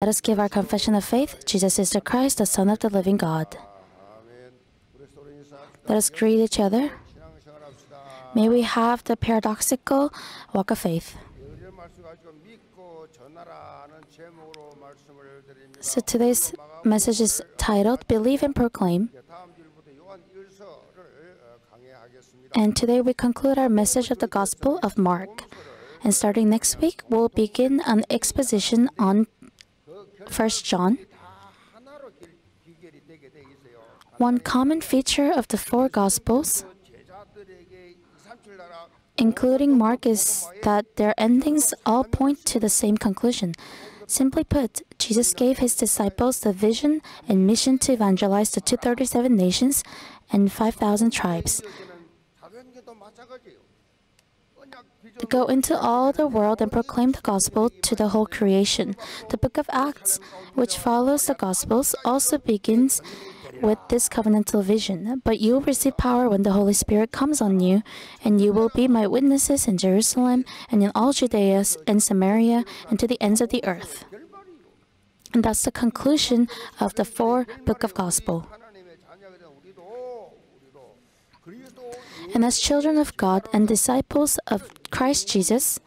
Let us give our confession of faith. Jesus is the Christ, the Son of the living God. Let us greet each other. May we have the paradoxical walk of faith. So today's message is titled Believe and Proclaim. And today we conclude our message of the Gospel of Mark. And starting next week, we'll begin an exposition on 1 John. One common feature of the four Gospels, including Mark, is that their endings all point to the same conclusion. Simply put, Jesus gave his disciples the vision and mission to evangelize the 237 nations and 5,000 tribes. Go into all the world and proclaim the gospel to the whole creation. The book of Acts, which follows the gospels, also begins with this covenantal vision. But you will receive power when the Holy Spirit comes on you, and you will be my witnesses in Jerusalem and in all Judea and Samaria and to the ends of the earth. And that's the conclusion of the four book of gospel. And as children of God and disciples of Christ Jesus,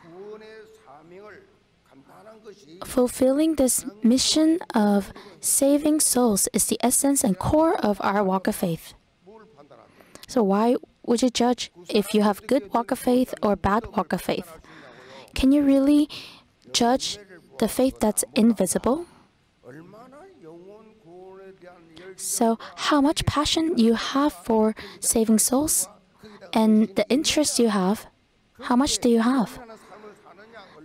fulfilling this mission of saving souls is the essence and core of our walk of faith. So why would you judge if you have good walk of faith or bad walk of faith? Can you really judge the faith that's invisible? So, how much passion you have for saving souls and the interest you have, how much do you have?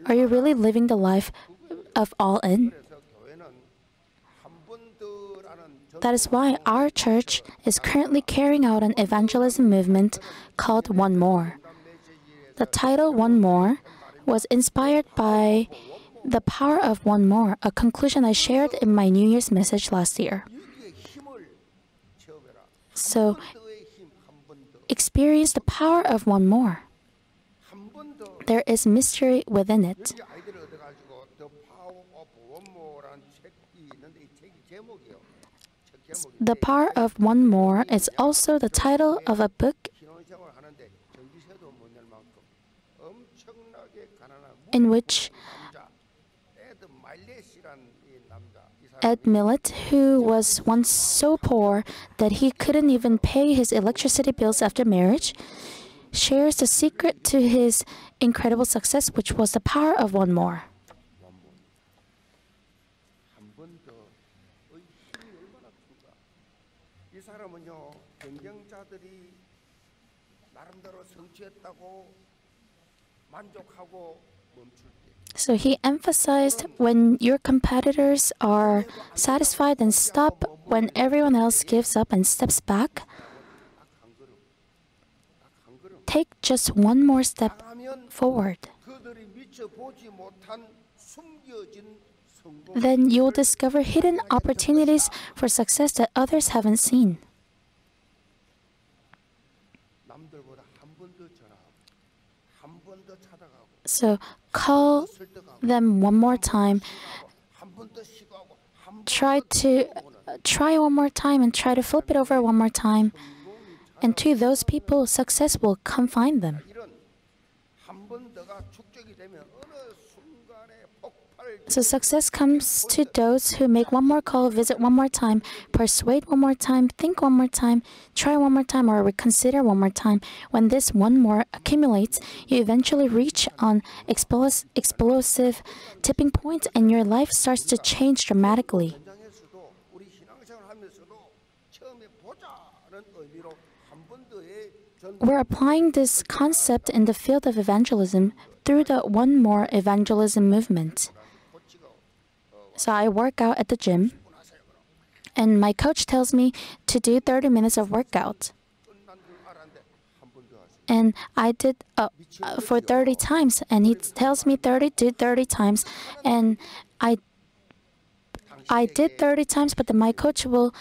Are you really living the life of all in? That is why our church is currently carrying out an evangelism movement called One More. The title One More was inspired by the power of one more, a conclusion I shared in my New Year's message last year. So, experience the power of one more. There is mystery within it. The Power of One More is also the title of a book in which Ed Mylett, who was once so poor that he couldn't even pay his electricity bills after marriage, shares the secret to his incredible success, which was the power of one more. So he emphasized when your competitors are satisfied and stop when everyone else gives up and steps back, take just one more step forward. Then you'll discover hidden opportunities for success that others haven't seen. So call them one more time. Try to try one more time and try to flip it over one more time. And to those people, success will come find them. So success comes to those who make one more call, visit one more time, persuade one more time, think one more time, try one more time, or reconsider one more time. When this one more accumulates, you eventually reach an explosive tipping point and your life starts to change dramatically. We're applying this concept in the field of evangelism through the One More Evangelism movement. So I work out at the gym, and my coach tells me to do 30 minutes of workout. And I did uh, uh, for 30 times, and he tells me 30, do 30 times, and I I did 30 times, but then my coach will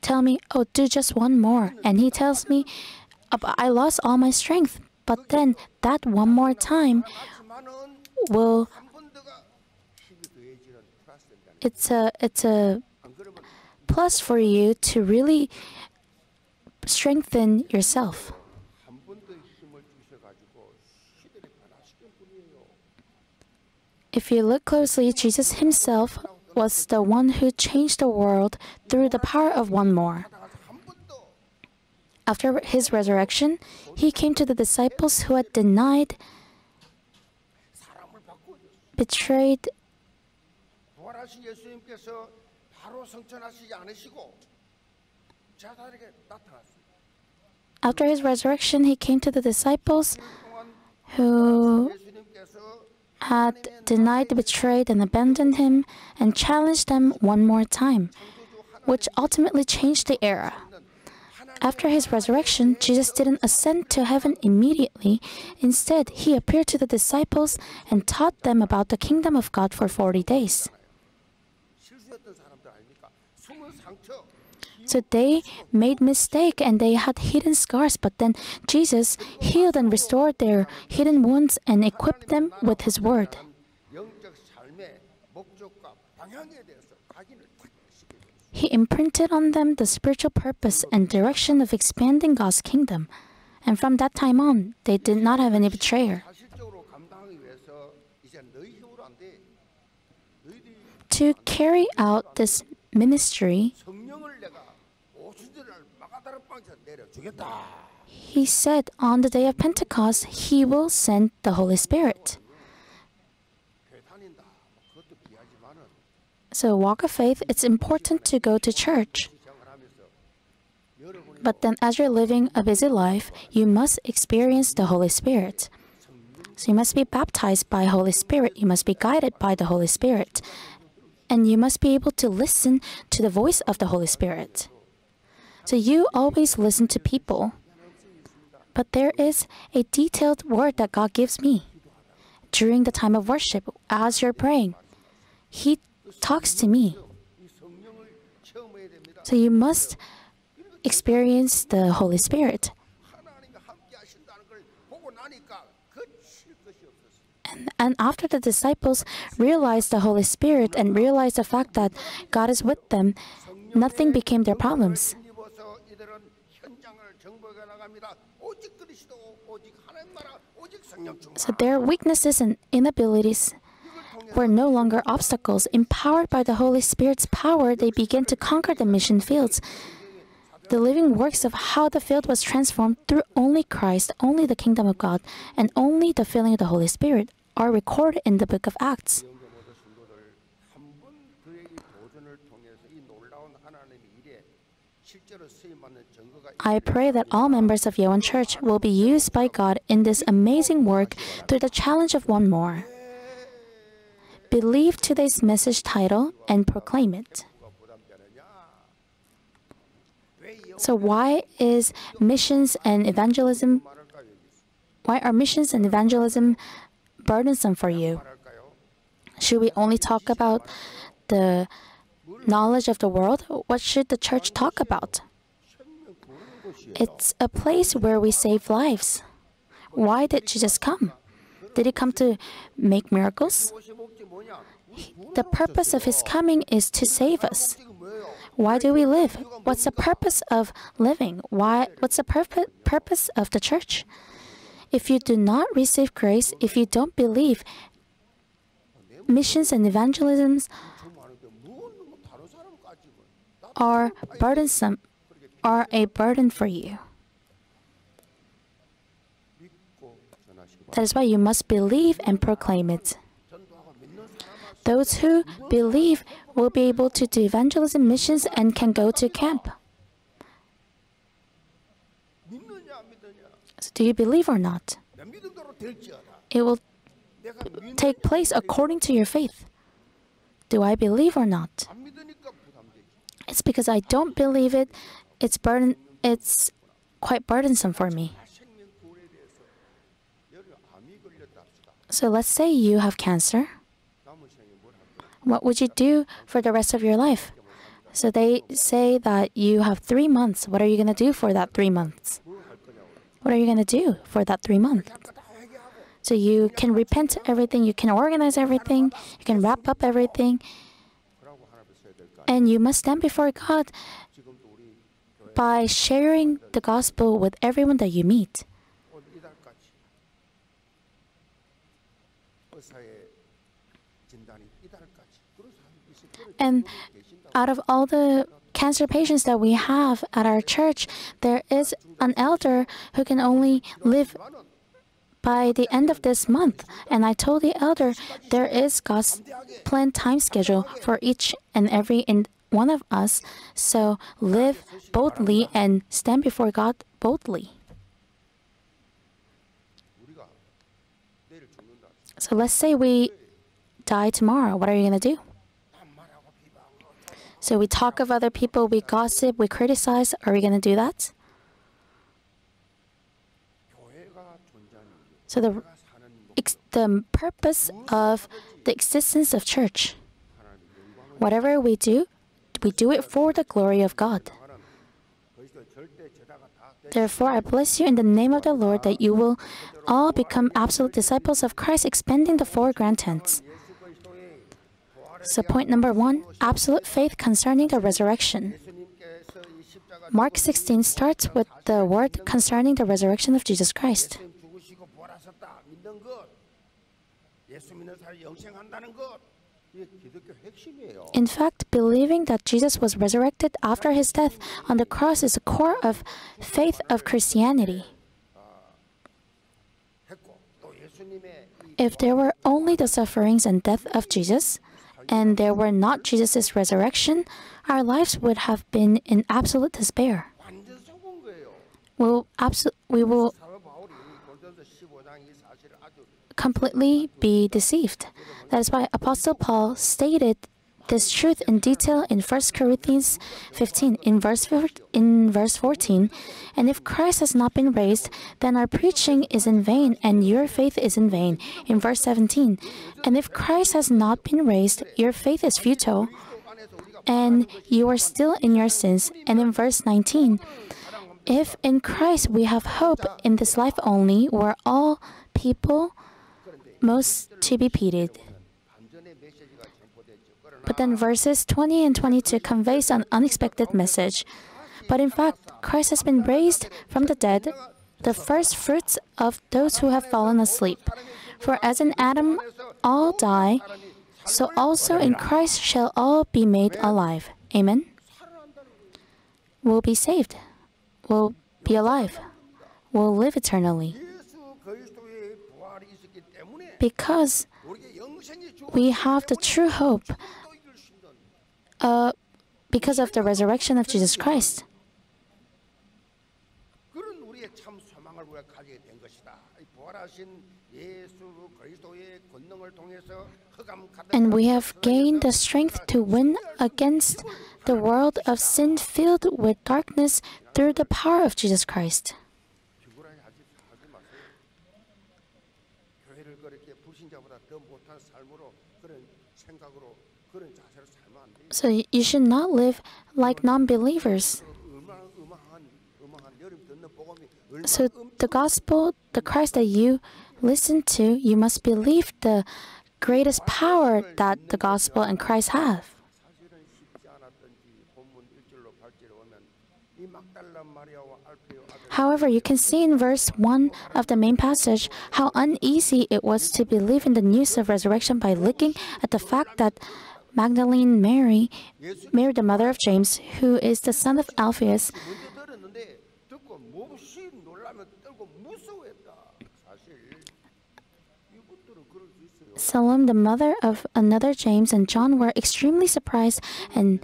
tell me, oh, do just one more, and he tells me, I lost all my strength. But then that one more time will it's a it's a plus for you to really strengthen yourself. If you look closely, Jesus himself was the one who changed the world through the power of one more. After his resurrection, he came to the disciples who had denied, betrayed, after his resurrection, he came to the disciples who had denied, betrayed, and abandoned him and challenged them one more time, which ultimately changed the era. After his resurrection, Jesus didn't ascend to heaven immediately. Instead, he appeared to the disciples and taught them about the kingdom of God for 40 days. So they made mistake and they had hidden scars, but then Jesus healed and restored their hidden wounds and equipped them with his word. He imprinted on them the spiritual purpose and direction of expanding God's kingdom, and from that time on, they did not have any betrayer. To carry out this ministry, he said on the day of Pentecost, He will send the Holy Spirit. So, walk of faith, it's important to go to church. But then, as you're living a busy life, you must experience the Holy Spirit. So, you must be baptized by Holy Spirit, you must be guided by the Holy Spirit, and you must be able to listen to the voice of the Holy Spirit. So, you always listen to people. But there is a detailed word that God gives me during the time of worship as you're praying. He talks to me. So you must experience the Holy Spirit. And, and after the disciples realized the Holy Spirit and realized the fact that God is with them, nothing became their problems. So their weaknesses and inabilities were no longer obstacles. Empowered by the Holy Spirit's power, they began to conquer the mission fields. The living works of how the field was transformed through only Christ, only the kingdom of God, and only the filling of the Holy Spirit are recorded in the book of Acts. I pray that all members of Yewon Church will be used by God in this amazing work through the challenge of one more. Believe today's message title and proclaim it. So why is missions and evangelism why are missions and evangelism burdensome for you? Should we only talk about the knowledge of the world? What should the church talk about? It's a place where we save lives. Why did Jesus come? Did he come to make miracles? The purpose of his coming is to save us. Why do we live? What's the purpose of living? Why, what's the purpo purpose of the church? If you do not receive grace, if you don't believe, missions and evangelisms are burdensome, are a burden for you. That is why you must believe and proclaim it. Those who believe will be able to do evangelism missions and can go to camp. So do you believe or not? It will take place according to your faith. Do I believe or not? It's because I don't believe it. It's burden. It's quite burdensome for me. So let's say you have cancer. What would you do for the rest of your life? So they say that you have three months. What are you going to do for that three months? What are you going to do for that three months? So you can repent everything, you can organize everything, you can wrap up everything. And you must stand before God by sharing the gospel with everyone that you meet. And out of all the cancer patients that we have at our church, there is an elder who can only live by the end of this month. And I told the elder, there is God's planned time schedule for each and every one of us. So live boldly and stand before God boldly. So let's say we die tomorrow. What are you going to do? So we talk of other people, we gossip, we criticize. Are we going to do that? So the the purpose of the existence of church. Whatever we do, we do it for the glory of God. Therefore, I bless you in the name of the Lord that you will all become absolute disciples of Christ, expanding the four grand tents. So, point number one absolute faith concerning the resurrection. Mark 16 starts with the word concerning the resurrection of Jesus Christ. In fact, believing that Jesus was resurrected after his death on the cross is the core of faith of Christianity. If there were only the sufferings and death of Jesus, and there were not Jesus' resurrection, our lives would have been in absolute despair. We'll we will completely be deceived. That is why Apostle Paul stated this truth in detail in 1 Corinthians 15 in verse in verse 14 and if Christ has not been raised then our preaching is in vain and your faith is in vain. In verse 17 and if Christ has not been raised your faith is futile and you are still in your sins. And in verse 19 if in Christ we have hope in this life only we're all people most to be pitied? But then verses 20 and 22 conveys an unexpected message. But in fact, Christ has been raised from the dead, the first fruits of those who have fallen asleep. For as in Adam all die, so also in Christ shall all be made alive. Amen. Will be saved, will be alive, will live eternally. Because we have the true hope uh, because of the resurrection of Jesus Christ. And we have gained the strength to win against the world of sin filled with darkness through the power of Jesus Christ. So you should not live like non believers. So the gospel, the Christ that you listen to, you must believe the greatest power that the gospel and Christ have. However, you can see in verse 1 of the main passage how uneasy it was to believe in the news of resurrection by looking at the fact that Magdalene Mary, Mary the mother of James, who is the son of Alphaeus, Salome, the mother of another James, and John were extremely surprised and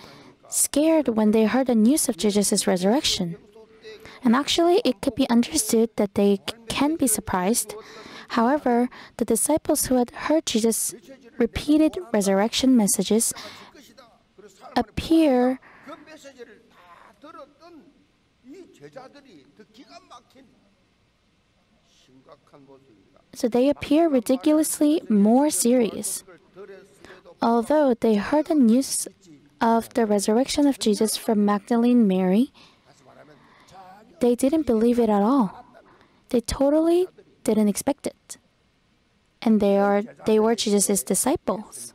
scared when they heard the news of Jesus' resurrection. And actually, it could be understood that they can be surprised. However, the disciples who had heard Jesus repeated resurrection messages appear so they appear ridiculously more serious. Although they heard the news of the resurrection of Jesus from Magdalene Mary, they didn't believe it at all. They totally didn't expect it and they, are, they were Jesus' disciples.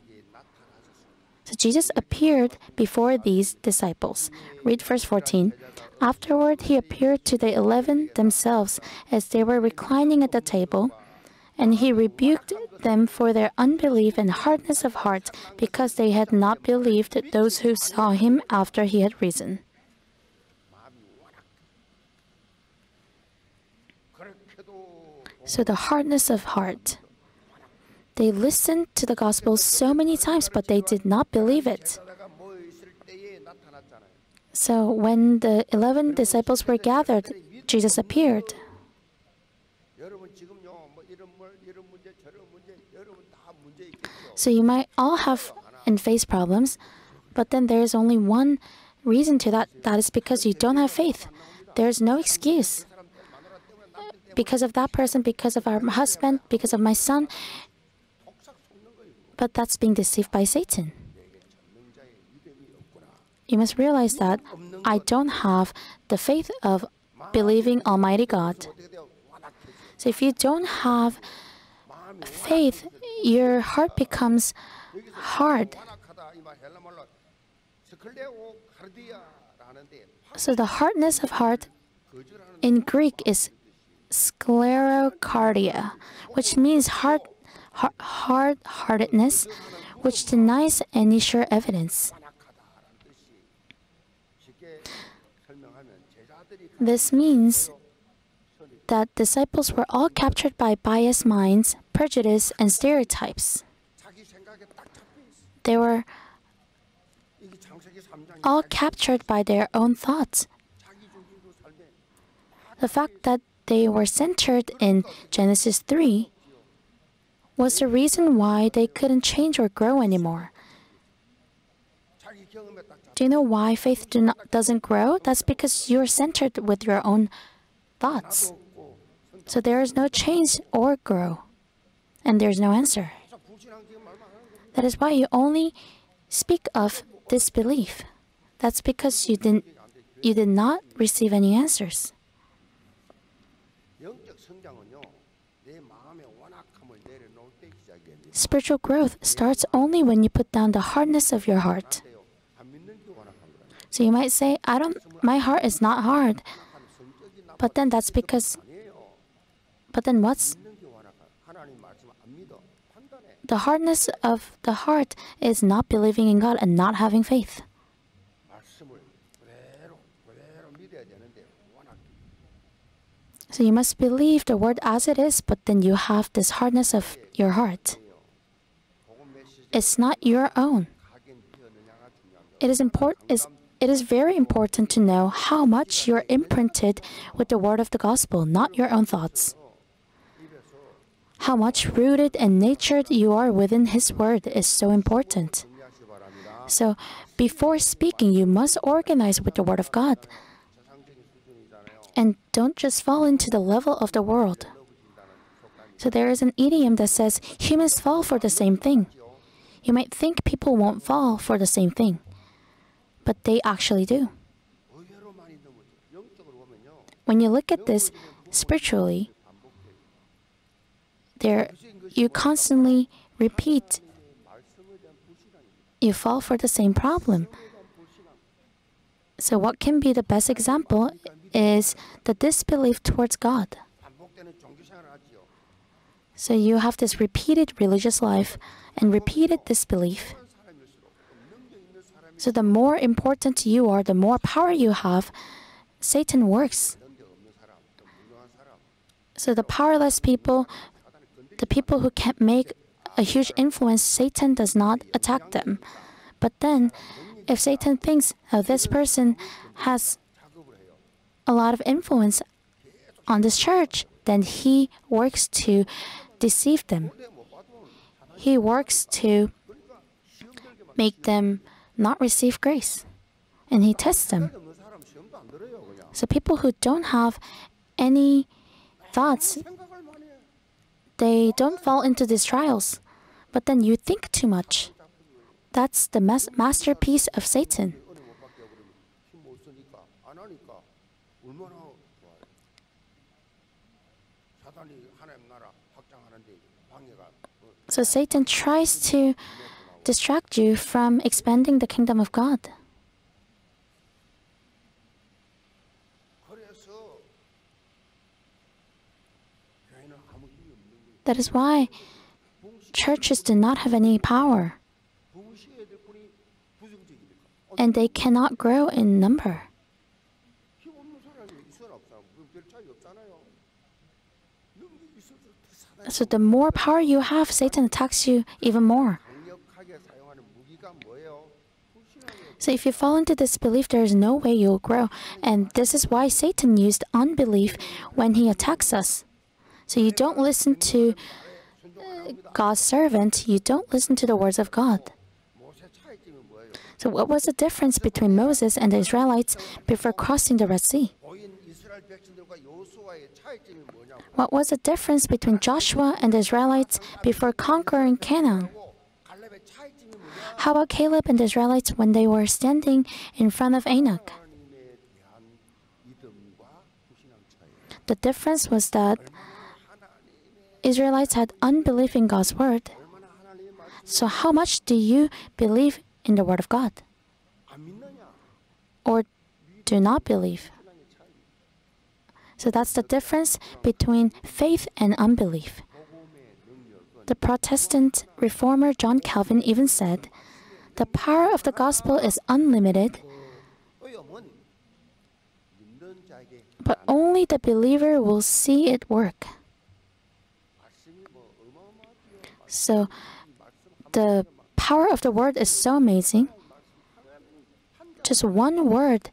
So Jesus appeared before these disciples. Read verse 14. Afterward, he appeared to the eleven themselves as they were reclining at the table, and he rebuked them for their unbelief and hardness of heart, because they had not believed those who saw him after he had risen. So the hardness of heart. They listened to the gospel so many times, but they did not believe it. So when the 11 disciples were gathered, Jesus appeared. So you might all have and face problems, but then there is only one reason to that that is because you don't have faith. There's no excuse. Because of that person, because of our husband, because of my son, but that's being deceived by Satan. You must realize that I don't have the faith of believing Almighty God. So if you don't have faith, your heart becomes hard. So the hardness of heart in Greek is sclerocardia, which means heart hard heartedness, which denies any sure evidence. This means that disciples were all captured by biased minds, prejudice, and stereotypes. They were all captured by their own thoughts. The fact that they were centered in Genesis 3 was the reason why they couldn't change or grow anymore. Do you know why faith do not, doesn't grow? That's because you're centered with your own thoughts. So there is no change or grow, and there's no answer. That is why you only speak of disbelief. That's because you didn't you did not receive any answers. Spiritual growth starts only when you put down the hardness of your heart. So you might say, I don't my heart is not hard. But then that's because but then what's the hardness of the heart is not believing in God and not having faith. So you must believe the word as it is, but then you have this hardness of your heart is not your own. It is important. It is very important to know how much you're imprinted with the word of the gospel, not your own thoughts. How much rooted and natured you are within His word is so important. So, before speaking, you must organize with the word of God. And don't just fall into the level of the world. So, there is an idiom that says humans fall for the same thing. You might think people won't fall for the same thing, but they actually do. When you look at this spiritually, there you constantly repeat you fall for the same problem. So what can be the best example is the disbelief towards God. So you have this repeated religious life and repeated disbelief. So the more important you are, the more power you have, Satan works. So the powerless people, the people who can't make a huge influence, Satan does not attack them. But then, if Satan thinks, oh, this person has a lot of influence on this church, then he works to deceive them. He works to make them not receive grace, and He tests them. So people who don't have any thoughts, they don't fall into these trials. But then you think too much. That's the mas masterpiece of Satan. So Satan tries to distract you from expanding the kingdom of God. That is why churches do not have any power and they cannot grow in number. So the more power you have, Satan attacks you even more. So if you fall into disbelief, there is no way you'll grow. And this is why Satan used unbelief when he attacks us. So you don't listen to uh, God's servant, you don't listen to the words of God. So what was the difference between Moses and the Israelites before crossing the Red Sea? What was the difference between Joshua and the Israelites before conquering Canaan? How about Caleb and the Israelites when they were standing in front of Anak? The difference was that Israelites had unbelief in God's word. So, how much do you believe in the word of God? Or do not believe? So that's the difference between faith and unbelief. The Protestant reformer John Calvin even said, The power of the gospel is unlimited, but only the believer will see it work. So the power of the word is so amazing. Just one word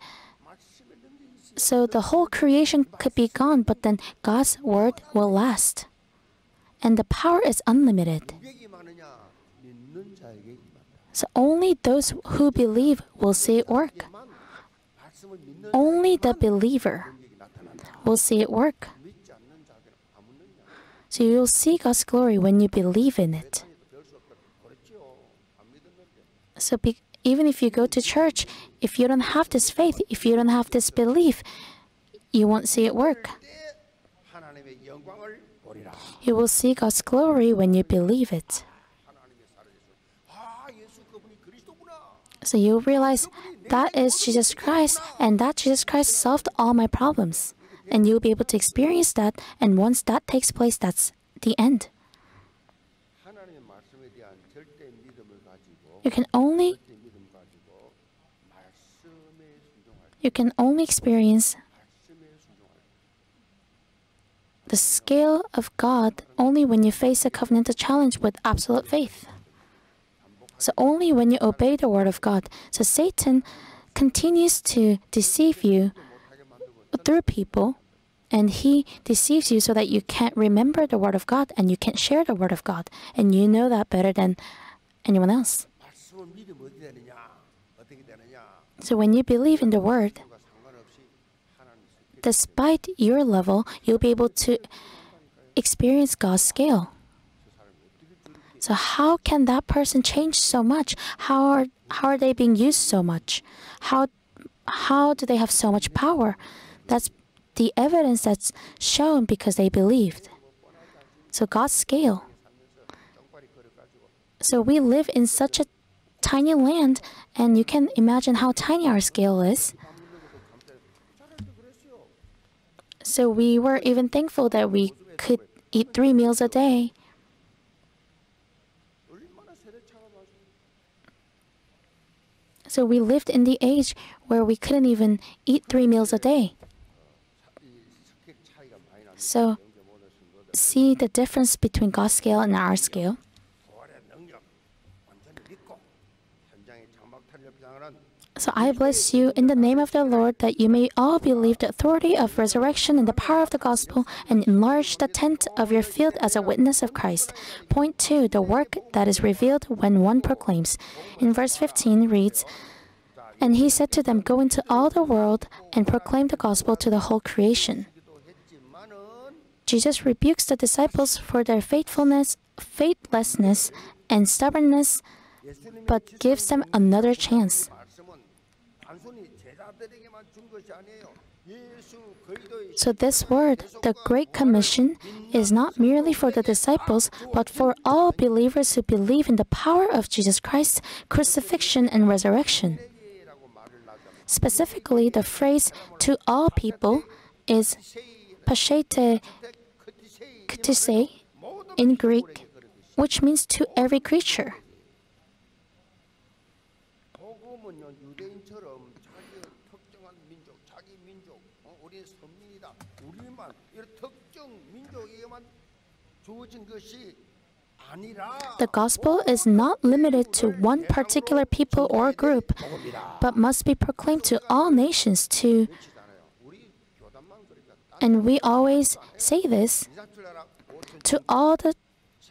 so the whole creation could be gone, but then God's word will last. And the power is unlimited. So only those who believe will see it work. Only the believer will see it work. So you'll see God's glory when you believe in it. So be, even if you go to church, if you don't have this faith, if you don't have this belief, you won't see it work. You will see God's glory when you believe it. So you realize that is Jesus Christ, and that Jesus Christ solved all my problems. And you'll be able to experience that, and once that takes place, that's the end. You can only you can only experience the scale of God only when you face a covenantal challenge with absolute faith. So, only when you obey the word of God. So, Satan continues to deceive you through people, and he deceives you so that you can't remember the word of God and you can't share the word of God. And you know that better than anyone else. So when you believe in the word, despite your level, you'll be able to experience God's scale. So how can that person change so much? How are how are they being used so much? How how do they have so much power? That's the evidence that's shown because they believed. So God's scale. So we live in such a tiny land, and you can imagine how tiny our scale is. So we were even thankful that we could eat three meals a day. So we lived in the age where we couldn't even eat three meals a day. So see the difference between God's scale and our scale. So I bless you in the name of the Lord that you may all believe the authority of resurrection and the power of the gospel and enlarge the tent of your field as a witness of Christ. Point 2 The work that is revealed when one proclaims. In verse 15 reads, And he said to them, Go into all the world and proclaim the gospel to the whole creation. Jesus rebukes the disciples for their faithfulness, faithlessness, and stubbornness, but gives them another chance. So, this word, the Great Commission, is not merely for the disciples, but for all believers who believe in the power of Jesus Christ's crucifixion and resurrection. Specifically, the phrase to all people is pashete ktise in Greek, which means to every creature. The gospel is not limited to one particular people or group, but must be proclaimed to all nations too. And we always say this to all the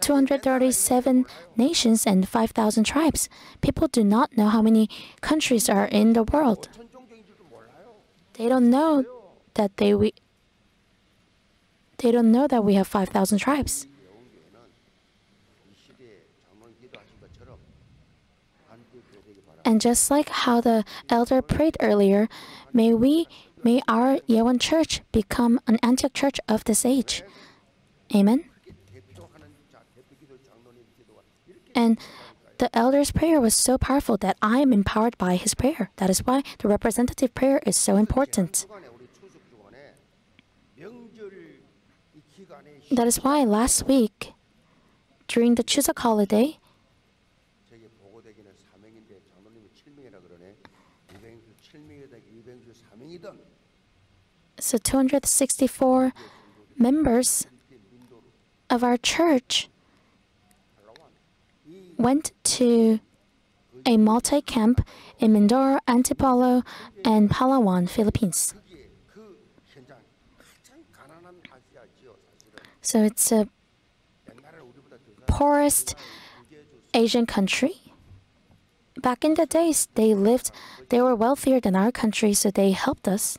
237 nations and 5,000 tribes. People do not know how many countries are in the world. They don't know that they, we, they don't know that we have 5,000 tribes. And just like how the elder prayed earlier, may we, may our Yewon church become an Antioch church of this age. Amen. And the elder's prayer was so powerful that I am empowered by his prayer. That is why the representative prayer is so important. That is why last week, during the Chuseok holiday, so 264 members of our church went to a multi camp in Mindoro, Antipolo, and Palawan, Philippines. So it's a poorest Asian country. Back in the days, they lived, they were wealthier than our country, so they helped us.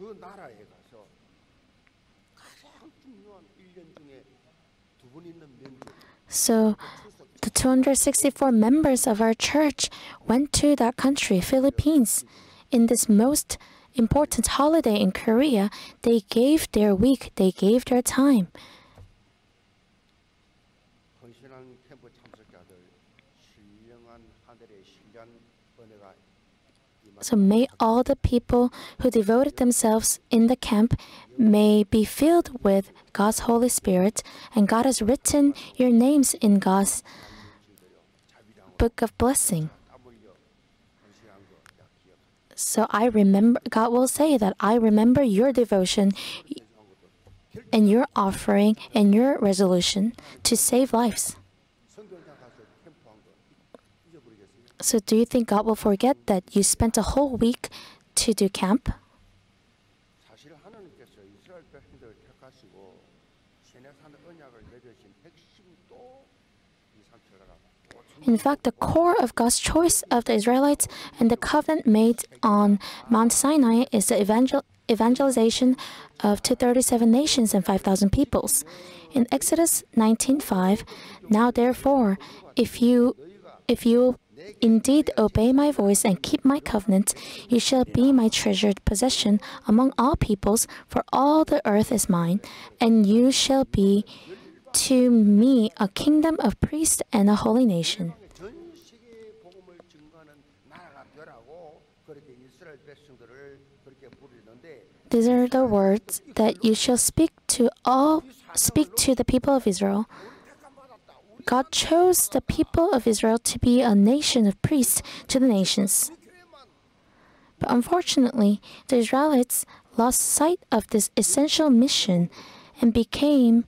리나라에도 많이 있잖아요. 가정부라 그래가지고 전 세계 영어를 하니까 전 세계 그 나라에 가서 가장 중요한 1년 중에 두 번 있는 명절 So 추석 the 264 members of our church went to that country, Philippines. In this most important holiday in Korea, they gave their week, they gave their time. So may all the people who devoted themselves in the camp may be filled with God's Holy Spirit, and God has written your names in God's book of blessing. So I remember God will say that I remember your devotion and your offering and your resolution to save lives. So, do you think God will forget that you spent a whole week to do camp? In fact, the core of God's choice of the Israelites and the covenant made on Mount Sinai is the evangel evangelization of 237 nations and 5,000 peoples. In Exodus 19:5, now therefore, if you if you indeed obey my voice and keep my covenant, you shall be my treasured possession among all peoples, for all the earth is mine, and you shall be to me a kingdom of priests and a holy nation. These are the words that you shall speak to all speak to the people of Israel. God chose the people of Israel to be a nation of priests to the nations. But unfortunately, the Israelites lost sight of this essential mission and became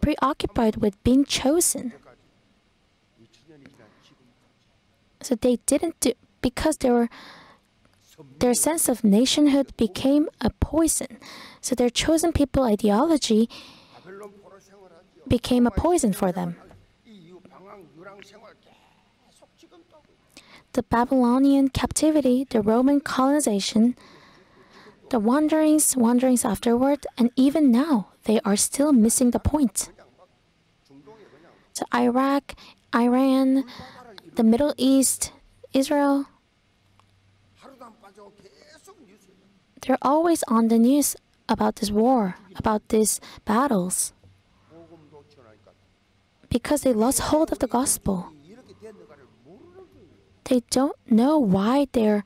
preoccupied with being chosen. So they didn't do because they were their sense of nationhood became a poison. So their chosen people ideology became a poison for them. the Babylonian captivity, the Roman colonization, the wanderings, wanderings afterward, and even now, they are still missing the point. So Iraq, Iran, the Middle East, Israel, they're always on the news about this war, about these battles, because they lost hold of the gospel. They don't know why their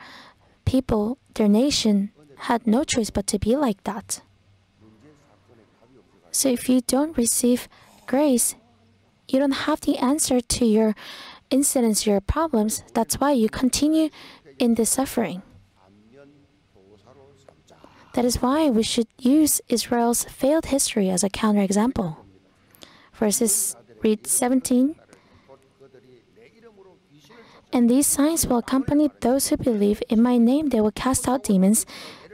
people, their nation, had no choice but to be like that. So if you don't receive grace, you don't have the answer to your incidents, your problems. That's why you continue in the suffering. That is why we should use Israel's failed history as a counterexample. Verses read 17 and these signs will accompany those who believe. In my name, they will cast out demons.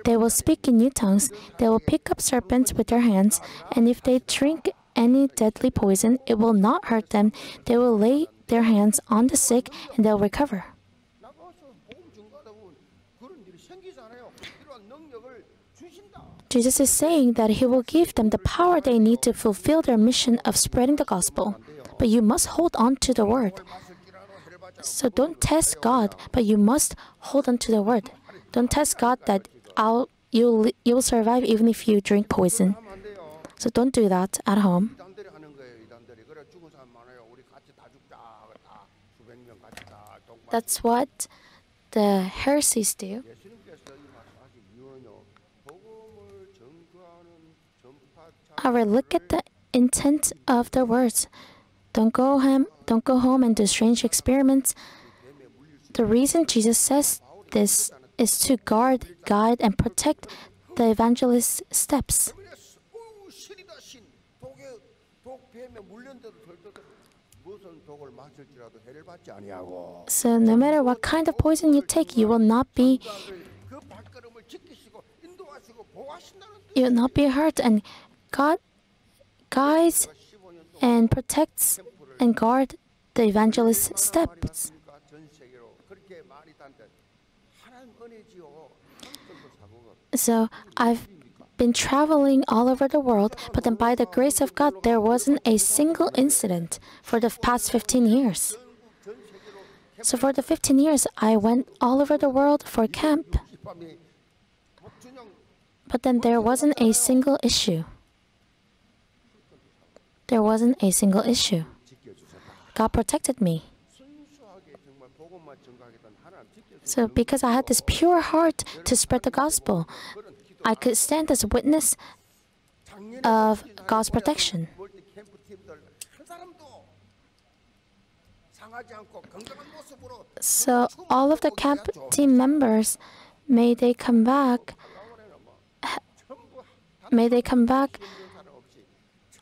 They will speak in new tongues. They will pick up serpents with their hands. And if they drink any deadly poison, it will not hurt them. They will lay their hands on the sick and they'll recover. Jesus is saying that He will give them the power they need to fulfill their mission of spreading the gospel. But you must hold on to the word. So don't test God, but you must hold on to the word. Don't test God that I'll, you'll, you'll survive even if you drink poison. So don't do that at home. That's what the heresies do. However, look at the intent of the words. Don't go home, don't go home and do strange experiments. The reason Jesus says this is to guard, guide, and protect the evangelist's steps. So, no matter what kind of poison you take, you will not be you will not be hurt, and God guides and protects and guard the evangelist's steps. So I've been traveling all over the world, but then by the grace of God, there wasn't a single incident for the past 15 years. So for the 15 years, I went all over the world for camp, but then there wasn't a single issue there wasn't a single issue. God protected me. So, because I had this pure heart to spread the gospel, I could stand as a witness of God's protection. So, all of the camp team members, may they come back, may they come back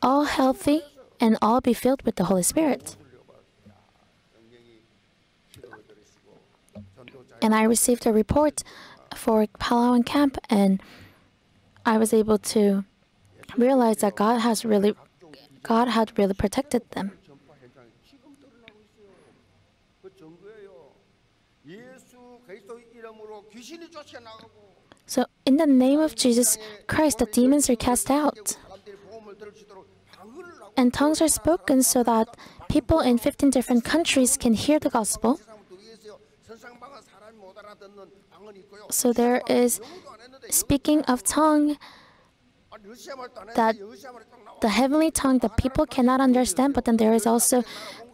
all healthy and all be filled with the Holy Spirit. And I received a report for Palawan camp, and I was able to realize that God has really, God had really protected them. So, in the name of Jesus Christ, the demons are cast out and tongues are spoken so that people in 15 different countries can hear the gospel. So there is speaking of tongue that the heavenly tongue that people cannot understand, but then there is also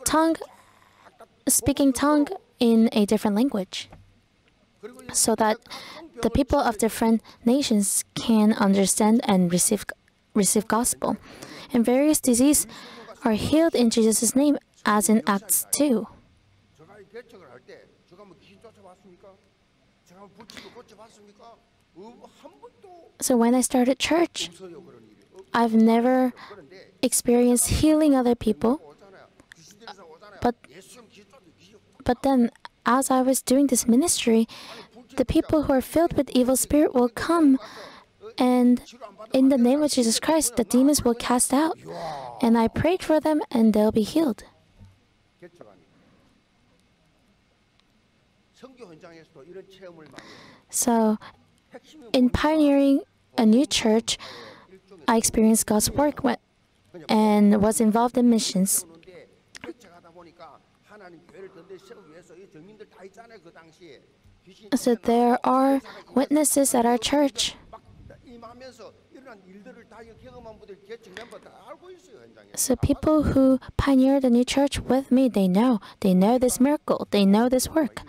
tongue speaking tongue in a different language so that the people of different nations can understand and receive receive gospel and various diseases are healed in Jesus' name, as in Acts 2. So when I started church, I've never experienced healing other people. But, but then, as I was doing this ministry, the people who are filled with evil spirit will come and in the name of Jesus Christ, the demons will cast out. And I prayed for them and they'll be healed. So, in pioneering a new church, I experienced God's work and was involved in missions. So there are witnesses at our church. So people who pioneer the new church with me, they know, they know this miracle, they know this work.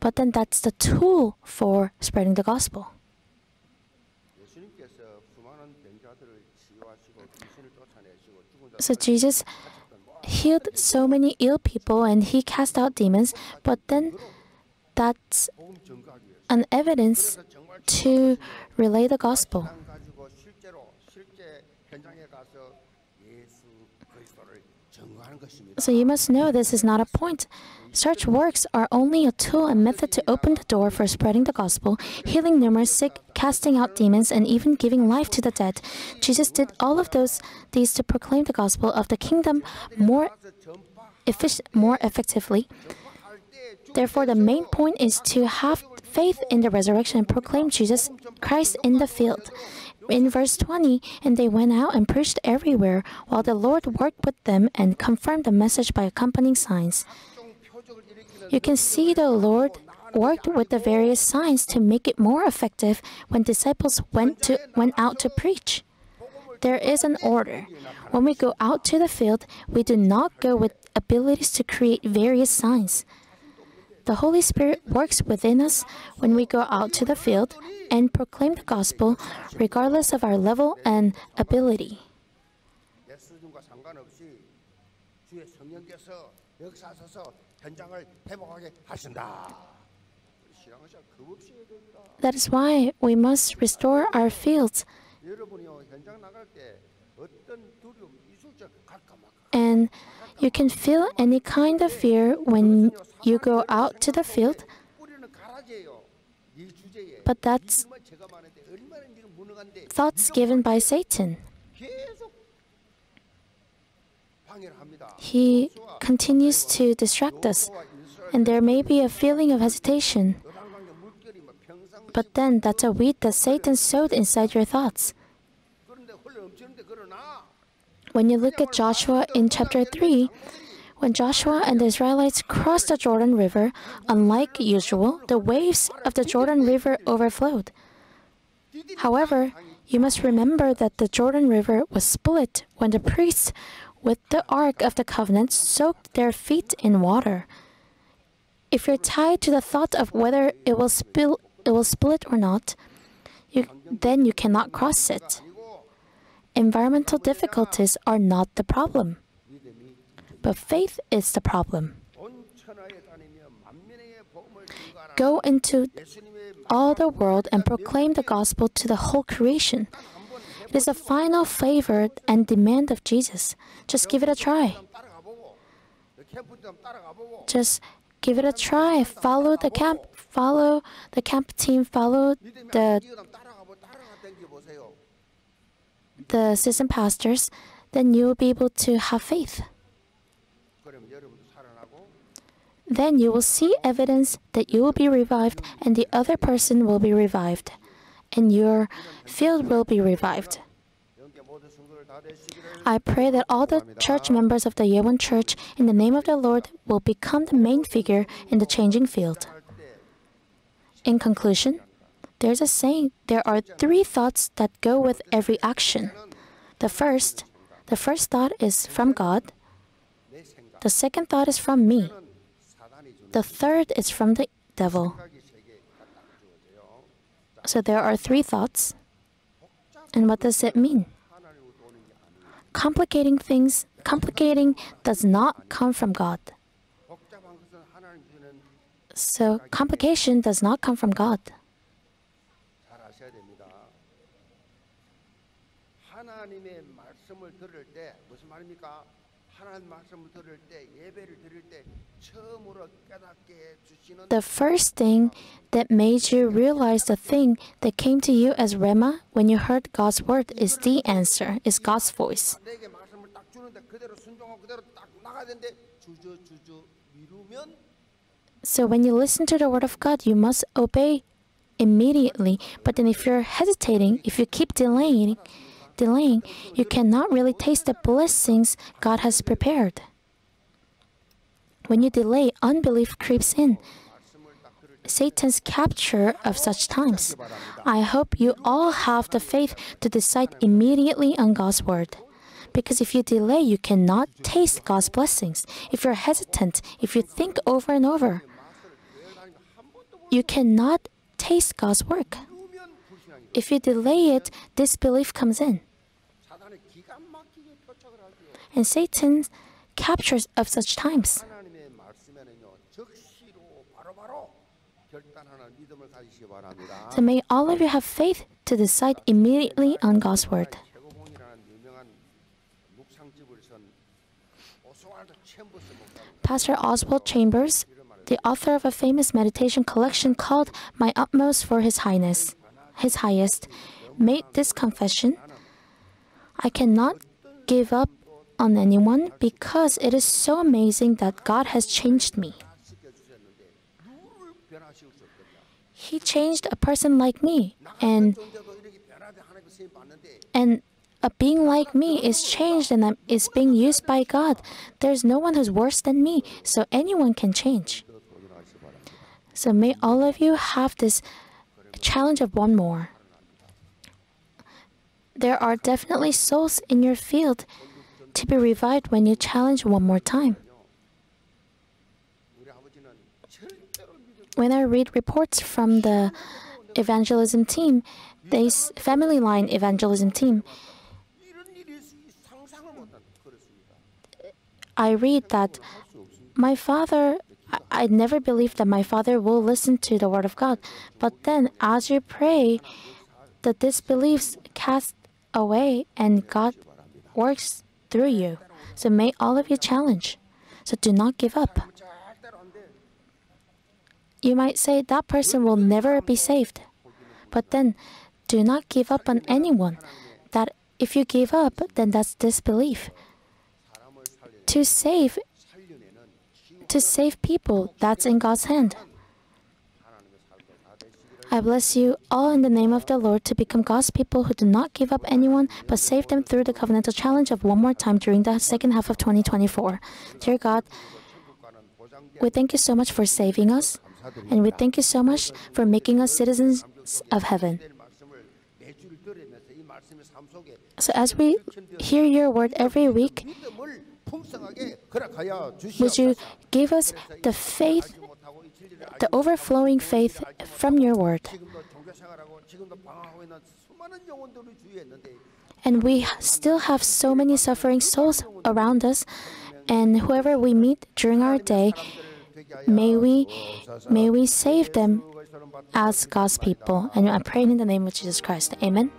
But then that's the tool for spreading the gospel. So Jesus healed so many ill people and he cast out demons, but then that's an evidence to relay the gospel. So you must know this is not a point. Such works are only a tool and method to open the door for spreading the gospel, healing numerous sick, casting out demons, and even giving life to the dead. Jesus did all of those these to proclaim the gospel of the kingdom more, effic- more effectively. Therefore, the main point is to have faith in the resurrection proclaimed Jesus Christ in the field. In verse 20, and they went out and preached everywhere, while the Lord worked with them and confirmed the message by accompanying signs. You can see the Lord worked with the various signs to make it more effective when disciples went, to, went out to preach there is an order. When we go out to the field, we do not go with abilities to create various signs. The Holy Spirit works within us when we go out to the field and proclaim the gospel regardless of our level and ability. That is why we must restore our fields. And you can feel any kind of fear when you go out to the field. But that's thoughts given by Satan. He continues to distract us, and there may be a feeling of hesitation. But then that's a weed that Satan sowed inside your thoughts. When you look at Joshua in chapter 3, when Joshua and the Israelites crossed the Jordan River, unlike usual, the waves of the Jordan River overflowed. However, you must remember that the Jordan River was split when the priests with the Ark of the Covenant soaked their feet in water. If you're tied to the thought of whether it will spill it will split or not, you, then you cannot cross it environmental difficulties are not the problem, but faith is the problem. Go into all the world and proclaim the gospel to the whole creation. It is a final favor and demand of Jesus. Just give it a try. Just give it a try. Follow the camp, follow the camp team, follow the the seasoned pastors, then you will be able to have faith. Then you will see evidence that you will be revived and the other person will be revived, and your field will be revived. I pray that all the church members of the Yewon Church, in the name of the Lord, will become the main figure in the changing field. In conclusion, there's a saying, there are three thoughts that go with every action. The first, the first thought is from God. The second thought is from me. The third is from the devil. So there are three thoughts. And what does it mean? Complicating things, complicating does not come from God. So complication does not come from God. 하나님의 말씀을 들을 때 무슨 말입니까? 하나님 말씀을 들을 때 예배를 드릴 때 처음으로 깨닫게 주시는 The first thing that made you realize the thing that came to you as Rhema when you heard God's word is the answer, is God's voice. 내게 말씀을 딱 주는데 그대로 순종하고 그대로 딱 나가야 되는데 주저 주저 미루면 So when you listen to the word of God, you must obey immediately. But then if you're hesitating, if you keep delaying, delaying, you cannot really taste the blessings God has prepared. When you delay, unbelief creeps in. Satan's capture of such times. I hope you all have the faith to decide immediately on God's word. Because if you delay, you cannot taste God's blessings. If you're hesitant, if you think over and over, you cannot taste God's work. If you delay it, disbelief comes in. And Satan captures of such times. So may all of you have faith to decide immediately on God's word. Pastor Oswald Chambers, the author of a famous meditation collection called My Utmost for His Highness. His Highest, made this confession I cannot give up on anyone because it is so amazing that God has changed me. He changed a person like me, and and a being like me is changed and I'm, is being used by God. There's no one who's worse than me, so anyone can change. So may all of you have this challenge of one more. There are definitely souls in your field to be revived when you challenge one more time. When I read reports from the evangelism team, this family line evangelism team, I read that my father I, never believed that my father will listen to the word of God. But then, as you pray, the disbeliefs cast away and God works through you. So may all of you challenge. So do not give up. You might say that person will never be saved. But then do not give up on anyone. That if you give up, then that's disbelief. To save to save people. That's in God's hand. I bless you all in the name of the Lord to become God's people who do not give up anyone but save them through the covenantal challenge of one more time during the second half of 2024. Dear God, we thank you so much for saving us, and we thank you so much for making us citizens of heaven. So, as we hear your word every week, would you give us the faith, the overflowing faith from your word? And we still have so many suffering souls around us, and whoever we meet during our day, may we, may we save them as God's people. And I pray in the name of Jesus Christ. Amen.